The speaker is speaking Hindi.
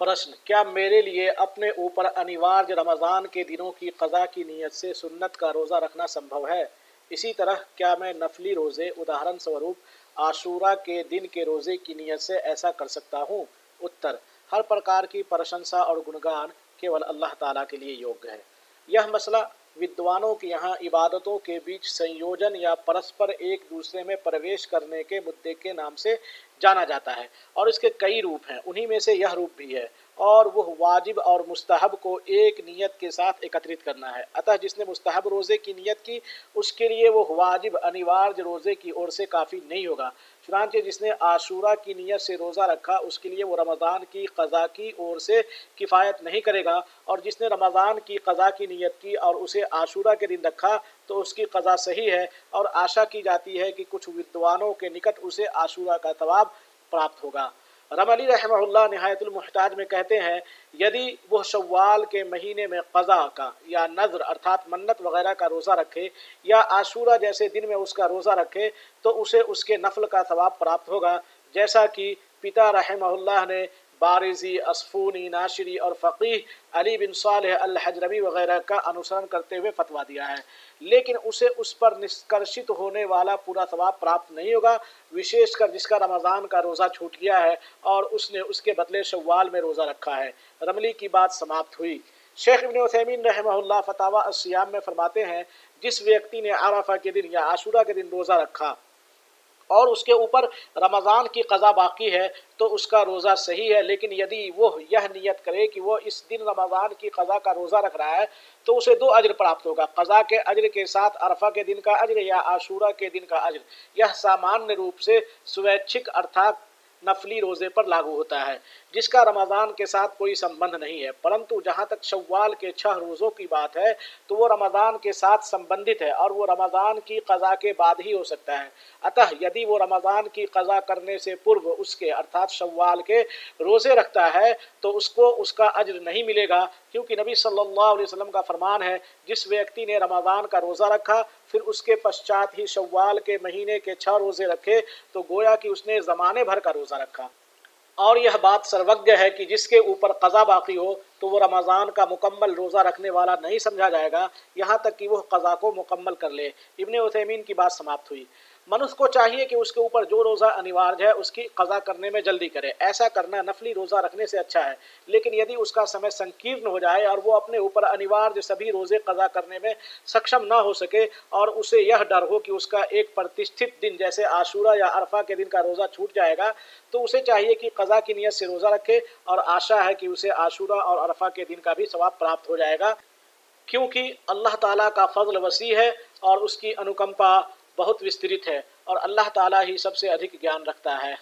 प्रश्न, क्या मेरे लिए अपने ऊपर अनिवार्य रमज़ान के दिनों की कज़ा की नीयत से सुन्नत का रोज़ा रखना संभव है? इसी तरह, क्या मैं नफली रोज़े उदाहरण स्वरूप आशूरा के दिन के रोज़े की नीयत से ऐसा कर सकता हूँ? उत्तर, हर प्रकार की प्रशंसा और गुणगान केवल अल्लाह ताला के लिए योग्य है। यह मसला विद्वानों के यहाँ इबादतों के बीच संयोजन या परस्पर एक दूसरे में प्रवेश करने के मुद्दे के नाम से जाना जाता है और इसके कई रूप हैं। उन्हीं में से यह रूप भी है। और वह वाजिब और मुस्तहब को एक नीयत के साथ एकत्रित करना है। अतः जिसने मुस्तहब रोज़े की नीयत की, उसके लिए वो वाजिब अनिवार्य रोज़े की ओर से काफ़ी नहीं होगा। चुनाचे जिसने आशूरा की नीयत से रोज़ा रखा, उसके लिए वो रमज़ान की कज़ा की ओर से किफ़ायत नहीं करेगा। और जिसने रमज़ान की कज़ा की नीयत की और उसे आशूरा के दिन रखा तो उसकी कज़ा सही है। और आशा की जाती है कि कुछ विद्वानों के निकट उसे आशूरा का तवाब प्राप्त होगा। रमली रहमल्ला नहायतुलमहताज में कहते हैं, यदि वह शवाल के महीने में कज़ा का या नज़र अर्थात मन्नत वगैरह का रोज़ा रखे या आशूरा जैसे दिन में उसका रोज़ा रखे तो उसे उसके नफल का सवाब प्राप्त होगा। जैसा कि पिता रहमल्ला ने बारिजी, असफूनी, नाशरी और फ़कीह अली बिन साल हजरमी वगैरह का अनुसरण करते हुए फतवा दिया है। लेकिन उसे उस पर निष्कर्षित होने वाला पूरा सवाब प्राप्त नहीं होगा, विशेषकर जिसका रमज़ान का रोज़ा छूट गया है और उसने उसके बदले शवाल में रोज़ा रखा है। रमली की बात समाप्त हुई। शेख इबन उसैमिन रहमल्ला फतावा असियाम में फरमाते हैं, जिस व्यक्ति ने आराफा के दिन या आशूरा के दिन रोज़ा रखा और उसके ऊपर रमज़ान की कज़ा बाकी है तो उसका रोज़ा सही है। लेकिन यदि वो यह नियत करे कि वो इस दिन रमज़ान की कज़ा का रोज़ा रख रहा है तो उसे दो अज्र प्राप्त होगा। कज़ा के अज्र के साथ अरफा के दिन का अज्र या आशूरा के दिन का अज्र। यह सामान्य रूप से स्वैच्छिक अर्थात नफली रोज़े पर लागू होता है, जिसका रमज़ान के साथ कोई संबंध नहीं है। परंतु जहाँ तक शव्वाल के छह रोज़ों की बात है तो वो रमज़ान के साथ संबंधित है और वो रमज़ान की कज़ा के बाद ही हो सकता है। अतः यदि वो रमज़ान की कज़ा करने से पूर्व उसके, अर्थात शव्वाल के, रोज़े रखता है तो उसको उसका अज्र नहीं मिलेगा, क्योंकि नबी सल्लल्लाहु अलैहि वसल्लम का फरमान है, जिस व्यक्ति ने रमज़ान का रोज़ा रखा फिर उसके पश्चात ही शव्वाल के महीने के छह रोज़े रखे तो गोया कि उसने ज़माने भर का रोज़ा रखा। और यह बात सर्वज्ञ है कि जिसके ऊपर कज़ा बाकी हो तो वो रमज़ान का मुकम्मल रोज़ा रखने वाला नहीं समझा जाएगा। यहाँ तक कि वह कज़ा को मुकम्मल कर ले। इबन उथैमीन की बात समाप्त हुई। मनुष्य को चाहिए कि उसके ऊपर जो रोज़ा अनिवार्य है, उसकी कज़ा करने में जल्दी करे। ऐसा करना नफली रोज़ा रखने से अच्छा है, लेकिन यदि उसका समय संकीर्ण हो जाए और वो अपने ऊपर अनिवार्य सभी रोज़े कज़ा करने में सक्षम ना हो सके और उसे यह डर हो कि उसका एक प्रतिष्ठित दिन, जैसे आशूरा या अरफा के दिन का रोज़ा छूट जाएगा तो उसे चाहिए कि कज़ा की नीयत से रोज़ा रखे और आशा है कि उसे आशूरा और अरफा के दिन का भी सवाब प्राप्त हो जाएगा। क्योंकि अल्लाह ताला का फजल वसी है और उसकी अनुकंपा बहुत विस्तृत है और अल्लाह ताला ही सबसे अधिक ज्ञान रखता है।